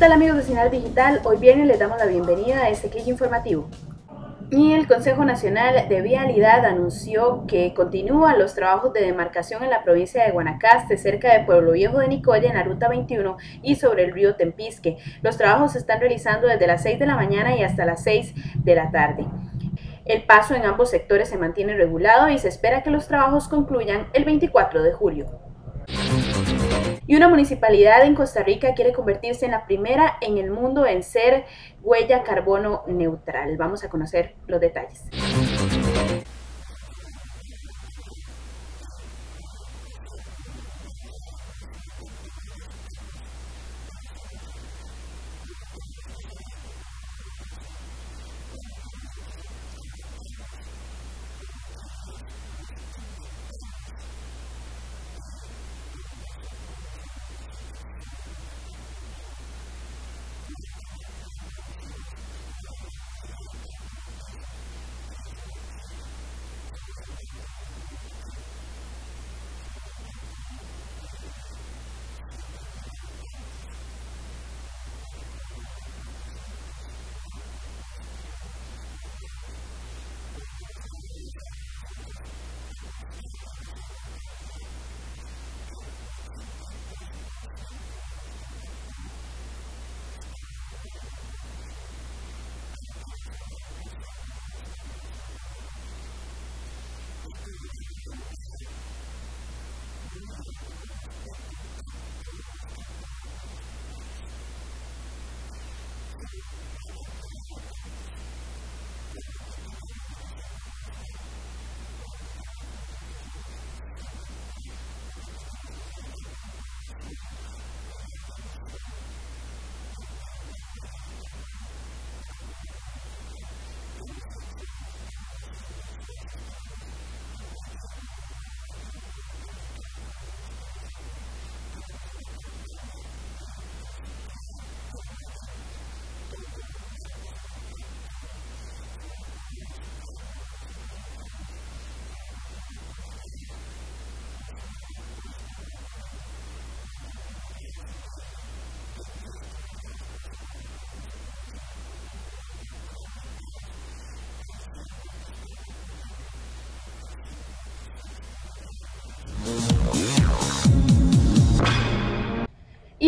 tal amigos de Sinal Digital? Hoy viernes les damos la bienvenida a este clic informativo. Y el Consejo Nacional de Vialidad anunció que continúan los trabajos de demarcación en la provincia de Guanacaste, cerca de Pueblo Viejo de Nicoya, en la Ruta 21 y sobre el río Tempisque. Los trabajos se están realizando desde las 6 de la mañana y hasta las 6 de la tarde. El paso en ambos sectores se mantiene regulado y se espera que los trabajos concluyan el 24 de julio. Y una municipalidad en Costa Rica quiere convertirse en la primera en el mundo en ser huella carbono neutral. Vamos a conocer los detalles.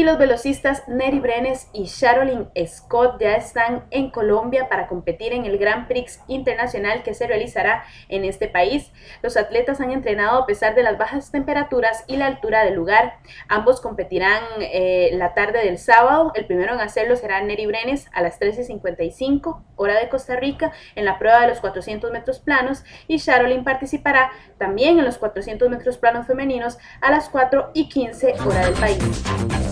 Y los velocistas Neri Brenes y Sharolyn Scott ya están en Colombia para competir en el Grand Prix Internacional que se realizará en este país. Los atletas han entrenado a pesar de las bajas temperaturas y la altura del lugar. Ambos competirán eh, la tarde del sábado. El primero en hacerlo será Neri Brenes a las 13.55 hora de Costa Rica en la prueba de los 400 metros planos y Sharolyn participará también en los 400 metros planos femeninos a las 4 y 15 hora del país.